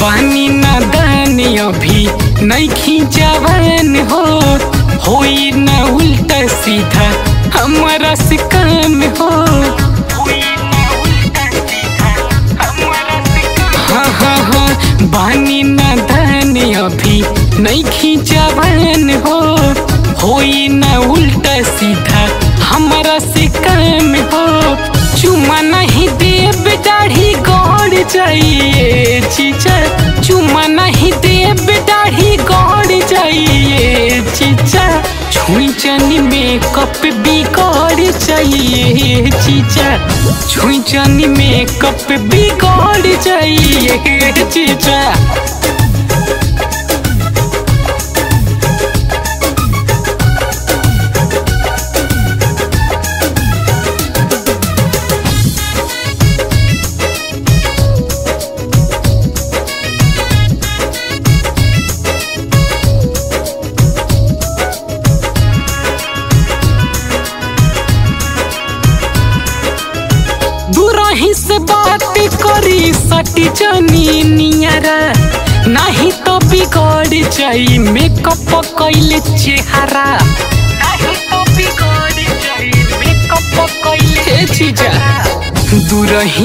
बानी ना दानी अभी नहीं खींचावन हो, होई ना उल्टा सीधा हमारा से काम हो। हाँ हाँ हाँ बानी ना दानी अभी नहीं खींचावन हो, होई ना उल्टा सीधा हमारा से काम हो। चुमा नहीं देव, दाढ़ी गौड़ चाहिए, चीचा छुई कप भी कर चाहिए चीचा छुई चनी भी कर चाहिए चीचा बात करी सटी जनी नियरा। नहीं तो बिगड़ जाई मेकअप कैले चेहरा। नहीं तो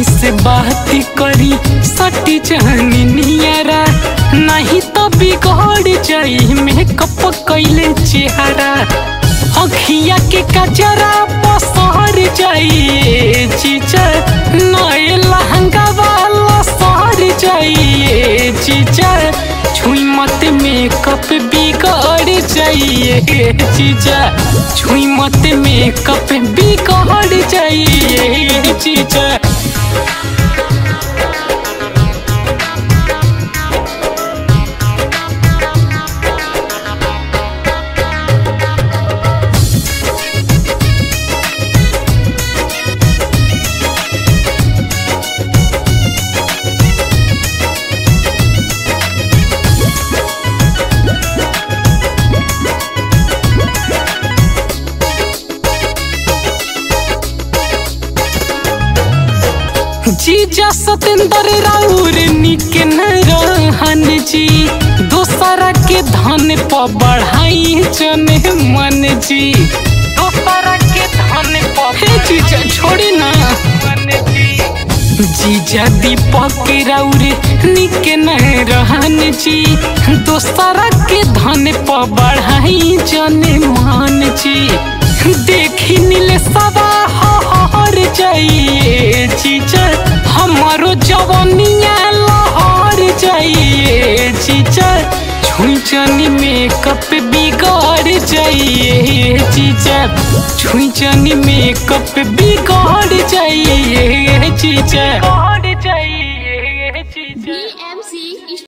से बात करी सटी जनी नियरा। नहीं तो बिगड़ जाई मेकअप कैले चेहरा। अखिया के कचरा पसर जाइए चीचा नए लहंगा वाला सर जाइए चीचा छुई मत मेकअप बिगड़ जाइए चीचा छुई मत मेकअप बिगड़ जाइए चीचा जीजा सतेंद्र राउर निक न रहन जी। दोसरा के धन प बढ़ाई जने मन जी। दोसरा के धन प हे जीजा छोड़ी ना। जीजा दीपक राउर निक न रहन जी। दोसरा के धन प बढ़ाई जने मन जी। देखी नीले हमारो जवनिया लहर जाइए चीचा छुई मेकअप बिगड़ जाइए चीचा छुई मेकअप बिगड़ जाइए